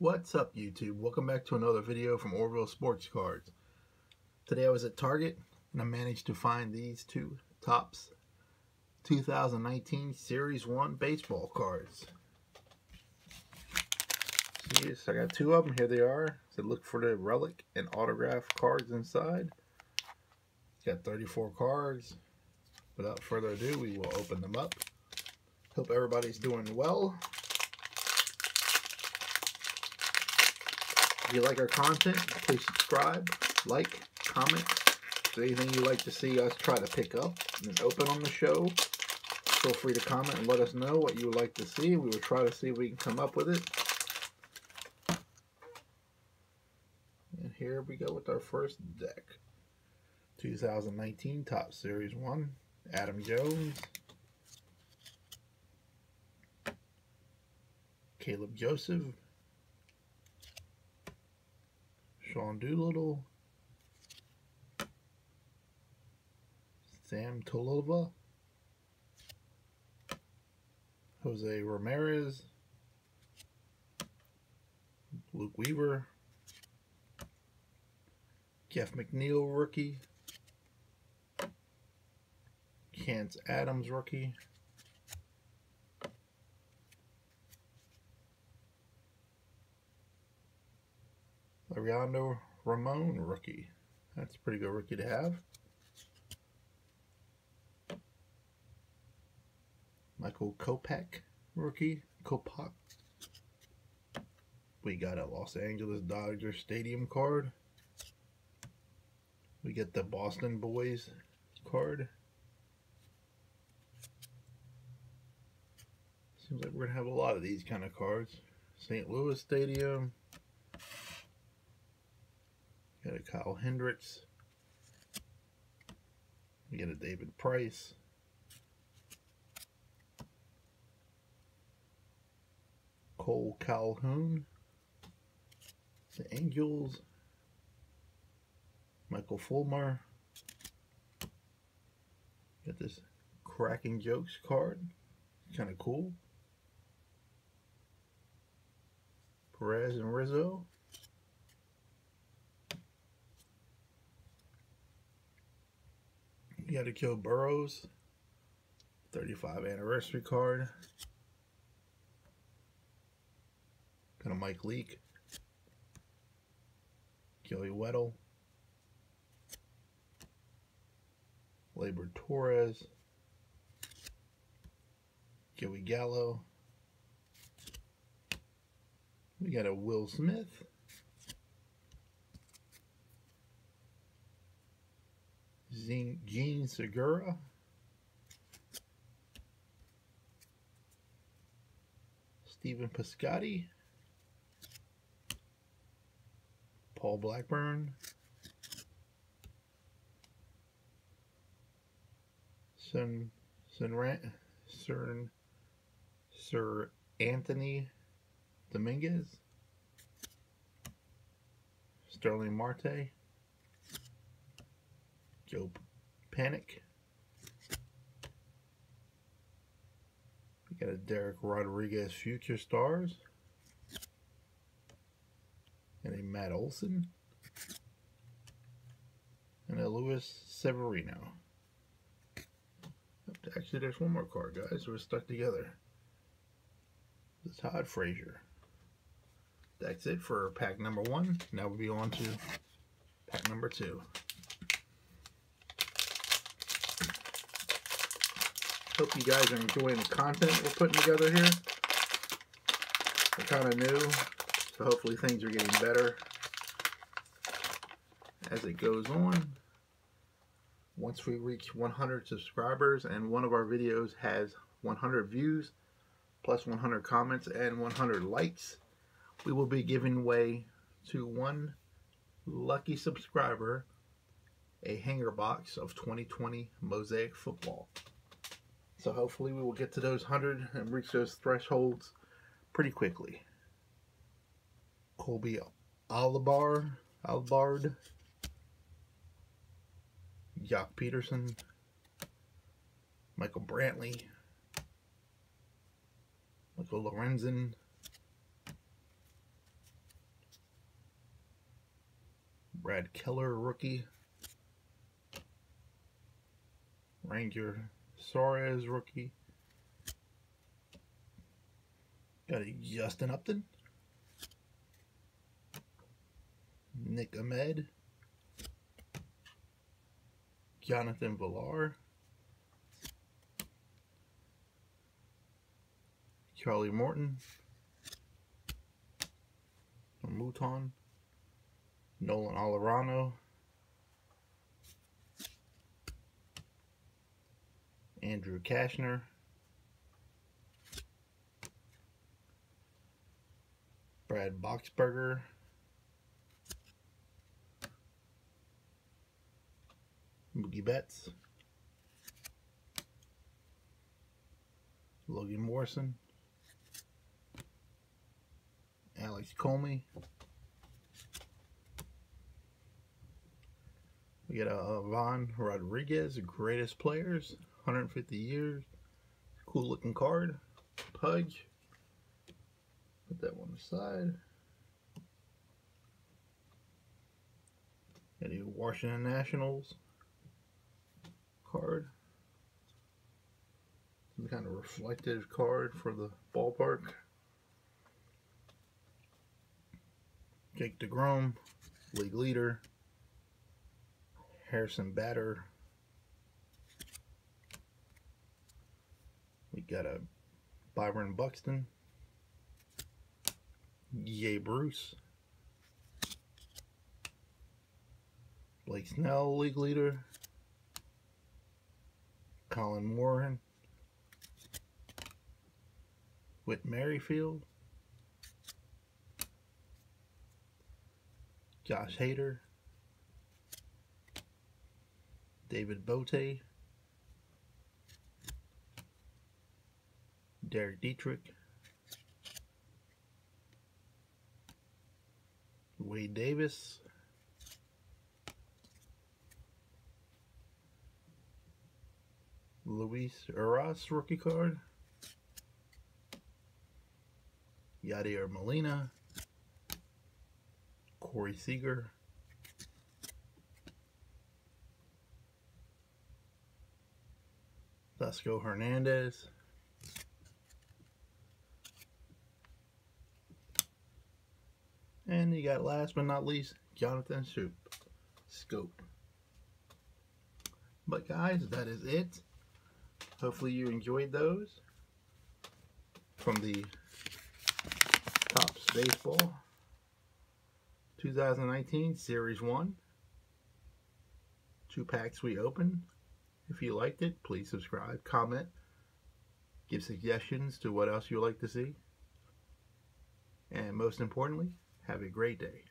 What's up YouTube? Welcome back to another video from Orville Sports Cards. Today I was at Target and I managed to find these two Topps 2019 Series 1 baseball cards. See, I got two of them. Here they are. So look for the relic and autograph cards inside. Got 34 cards. Without further ado, we will open them up. Hope everybody's doing well. If you like our content, please subscribe, like, comment. If there's anything you'd like to see us try to pick up and open on the show, feel free to comment and let us know what you would like to see. We will try to see if we can come up with it. And here we go with our first deck. 2019 Topps Series 1, Adam Jones, Caleb Joseph, Sean Doolittle, Sam Tolova, Jose Ramirez, Luke Weaver, Jeff McNeil rookie, Chance Adams rookie, Ariando Ramon rookie. That's a pretty good rookie to have. Michael Kopech rookie. Kopach. We got a Los Angeles Dodger Stadium card. We get the Boston Boys card. Seems like we're going to have a lot of these kind of cards. St. Louis Stadium. Got a Kyle Hendricks. We get a David Price. Kole Calhoun. The Angels. Michael Fulmer. Got this Cracking Jokes card. Kind of cool. Perez and Rizzo. You got to kill Burrows. 35 anniversary card. Got a Mike Leake. Joey Wendle. Gleyber Torres. Joey Gallo. We got a Will Smith. Jean Segura. Stephen Piscotty. Paul Blackburn. Sun, Sun, Sir, Sir Anthony Dominguez. Starling Marte. Joe Panik. We got a Dereck Rodriguez Future Stars. And a Matt Olson. And a Luis Severino. Actually, there's one more card, guys. We're stuck together. The Todd Frazier. That's it for pack number one. Now we'll be on to pack number two. Hope you guys are enjoying the content we're putting together here. We're kind of new, so hopefully things are getting better as it goes on. Once we reach 100 subscribers and one of our videos has 100 views, plus 100 comments and 100 likes, we will be giving away to one lucky subscriber a hanger box of 2020 Mosaic Football. So hopefully we will get to those 100 and reach those thresholds pretty quickly. Colby Alibar, Albard, Joc Pederson, Michael Brantley, Michael Lorenzen, Brad Keller, rookie. Ranger Suarez, rookie. Got a Justin Upton. Nick Ahmed. Jonathan Villar. Charlie Morton. Mouton. Nolan Arenado. Andrew Cashner. Brad Boxberger. Mookie Betts. Logan Morrison. Alex Comey. We got a uh, Von Rodriguez, greatest players, 150 years. Cool looking card. Pudge. Put that one aside. Got a Washington Nationals card. Some kind of reflective card for the ballpark. Jake DeGrom, league leader. Harrison Bader. Got a Byron Buxton. Jay Bruce. Blake Snell, league leader. Colin Moran. Whit Merrifield. Josh Hader. David Bote. Derek Dietrich. Wade Davis. Luis Urias rookie card. Yadier Molina. Corey Seager. Vasco Hernandez. And you got last but not least, Jonathan Schoop. Scope. But guys, that is it. Hopefully you enjoyed those from the Topps Baseball 2019 Series 1. Two packs we opened. If you liked it, please subscribe, comment, give suggestions to what else you'd like to see. And most importantly, have a great day.